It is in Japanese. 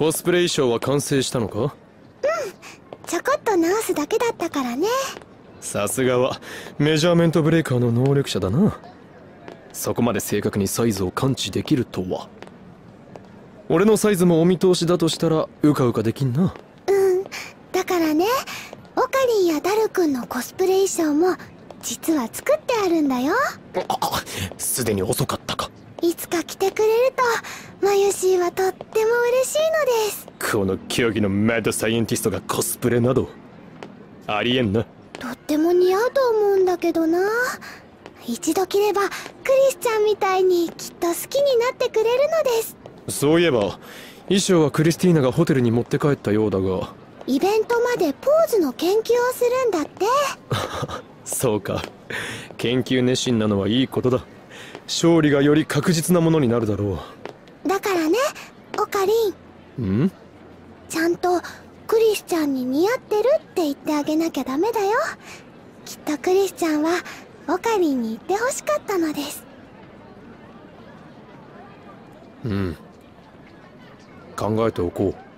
コスプレ衣装は完成したのか？ちょこっと直すだけだったからね。さすがはメジャーメントブレーカーの能力者だな。そこまで正確にサイズを感知できるとは。俺のサイズもお見通しだとしたらうかうかできんな。うん。だからねオカリンやダルくんのコスプレ衣装も実は作ってあるんだよ。すでに遅かったか。いつか来てくれるとマユシーはとっても嬉しいのです。この競技のマッドサイエンティストがコスプレなどありえんな。とっても似合うと思うんだけどな。一度着ればクリスちゃんみたいにきっと好きになってくれるのです。そういえば衣装はクリスティーナがホテルに持って帰ったようだが。イベントまでポーズの研究をするんだって。そうか。研究熱心なのはいいことだ。勝利がより確実なものになるだろだからねオカリン。うん？ちゃんとクリスちゃんに似合ってるって言ってあげなきゃダメだよ。きっとクリスちゃんはオカリンに言ってほしかったのです。うん。考えておこう